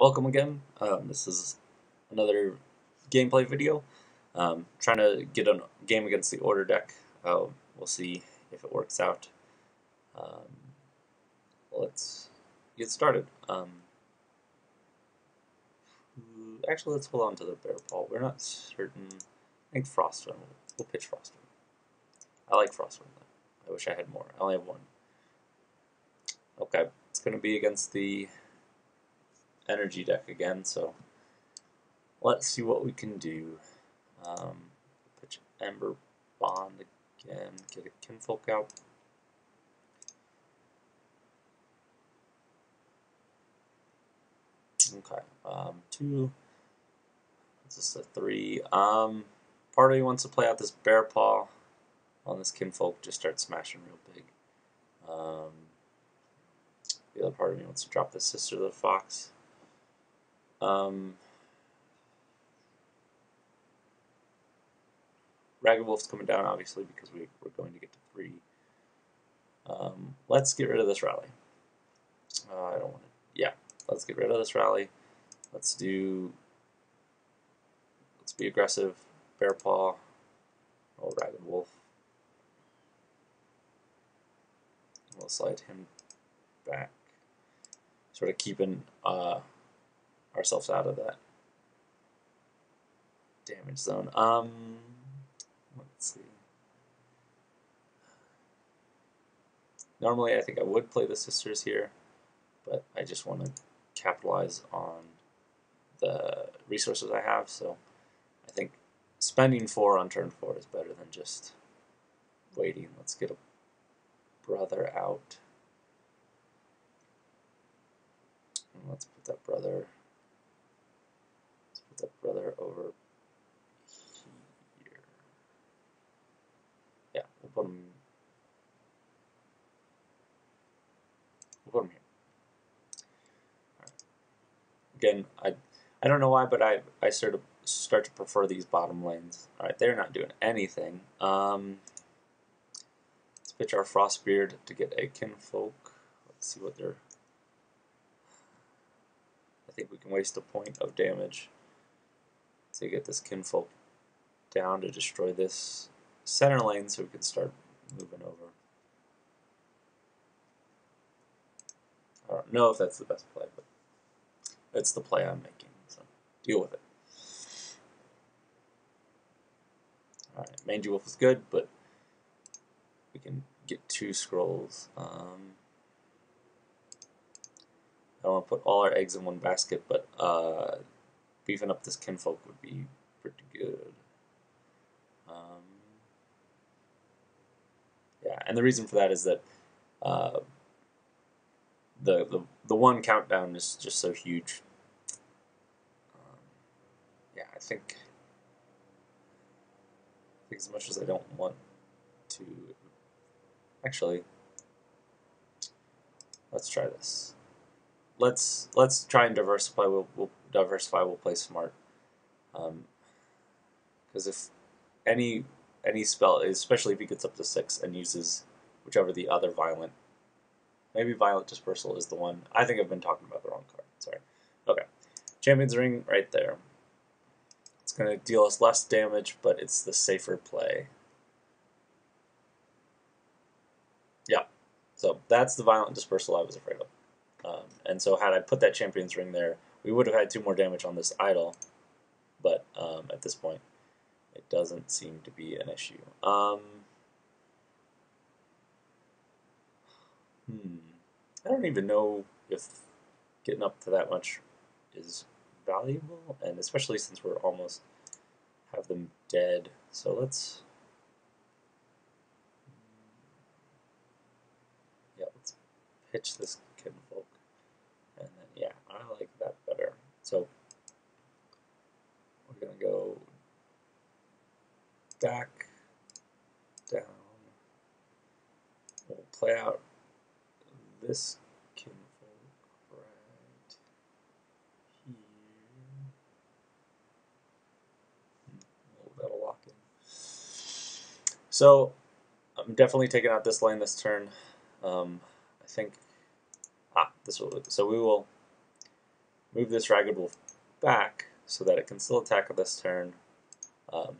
welcome again. Um, this is another gameplay video. Um, trying to get a game against the order deck. Uh, we'll see if it works out. Um, let's get started. Um, actually, let's hold on to the bear paw. We're not certain. I think Frostwind. We'll pitch Frostwind. I like Frostwind. I wish I had more. I only have one. Okay, it's going to be against the energy deck again, so let's see what we can do. Um, pitch Ember Bond again, get a Kinfolk out. Okay, um, two, this is a three. Um, part of me wants to play out this Bear Paw on this Kinfolk, just start smashing real big. Um, the other part of me wants to drop the Sister of the Fox. Um, Ragged Wolf's coming down, obviously, because we, we're going to get to three. Um, let's get rid of this rally. Uh, I don't want to. Yeah, let's get rid of this rally. Let's do. Let's be aggressive. Bear Paw. Oh, Ragged Wolf. We'll slide him back. Sort of keeping uh, ourselves out of that damage zone. Um, let's see. Normally, I think I would play the sisters here, but I just want to capitalize on the resources I have. So I think spending four on turn four is better than just waiting. Let's get a brother out. And let's put that brother the brother over here. Yeah, we'll put him. We'll put him here. Again, I I don't know why, but I I sort of start to prefer these bottom lanes. All right, they're not doing anything. Um, let's pitch our Frostbeard to get a Kinfolk. Let's see what they're. I think we can waste a point of damage to get this kinfolk down to destroy this center lane so we can start moving over. I don't know if that's the best play, but it's the play I'm making, so deal with it. Alright, Mangy Wolf is good, but we can get two scrolls. Um, I don't want to put all our eggs in one basket, but uh, beefing up this kinfolk would be pretty good. Um, yeah, and the reason for that is that uh, the, the the one countdown is just so huge. Um, yeah, I think, I think as much as I don't want to, actually, let's try this. Let's let's try and diversify. We'll, we'll diversify, we'll play smart. Because um, if any any spell, especially if he gets up to six and uses whichever the other violent, maybe violent dispersal is the one. I think I've been talking about the wrong card. Sorry. Okay, Champion's Ring right there. It's going to deal us less damage, but it's the safer play. Yeah, so that's the violent dispersal I was afraid of. Um, and so had I put that Champion's Ring there, we would have had two more damage on this idol, but um, at this point, it doesn't seem to be an issue. Um, hmm. I don't even know if getting up to that much is valuable, and especially since we're almost have them dead. So let's yeah, let's pitch this kinfolk. And then, yeah, I like that better. So we're going to go back, down. We'll play out this kinfolk right here. Hmm, that'll lock in. So I'm definitely taking out this lane this turn. Um, I think Ah, this will. So we will move this Ragged Wolf back so that it can still attack this turn. Um,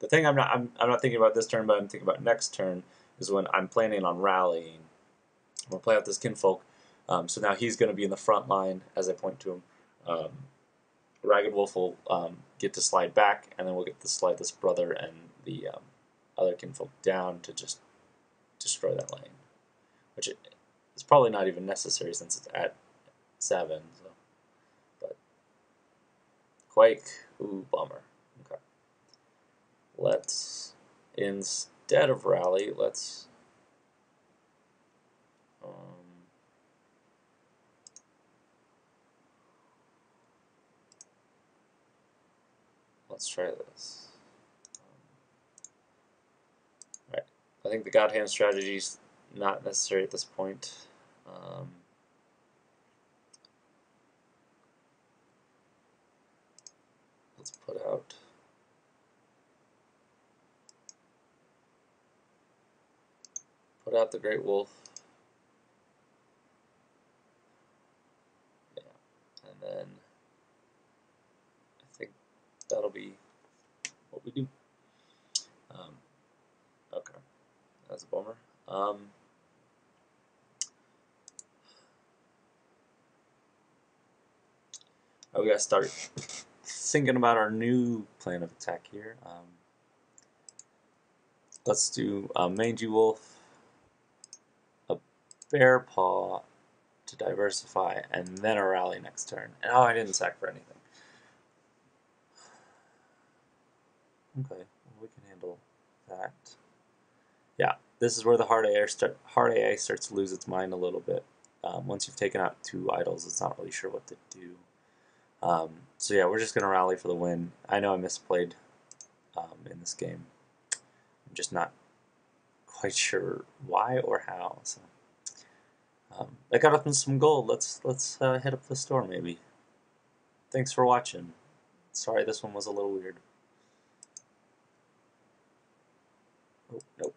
the thing I'm not I'm, I'm not thinking about this turn, but I'm thinking about next turn is when I'm planning on rallying. I'm gonna play out this Kinfolk, um, so now he's gonna be in the front line as I point to him. Um, Ragged Wolf will um, get to slide back, and then we'll get to slide this brother and the um, other Kinfolk down to just destroy that lane, which is probably not even necessary since it's at seven. Quake, ooh, bummer. Okay, let's instead of rally, let's. Um, let's try this. Right. I think the God Hand strategy is not necessary at this point. Um, let's put out put out the Great Wolf. Yeah, and then I think that'll be what we do. Um, okay, that's a bummer. Um, we gotta start thinking about our new plan of attack here. Um, let's do a mangy wolf, a bear paw to diversify, and then a rally next turn. And oh, I didn't sack for anything. Okay, we can handle that. Yeah, this is where the hard AI, start, hard starts to lose its mind a little bit. Um, once you've taken out two idols, it's not really sure what to do. Um, so yeah, we're just going to rally for the win. I know I misplayed um, in this game. I'm just not quite sure why or how. So um, I got up in some gold. Let's let's uh, head up the store maybe. Thanks for watching. Sorry this one was a little weird. Oh, nope.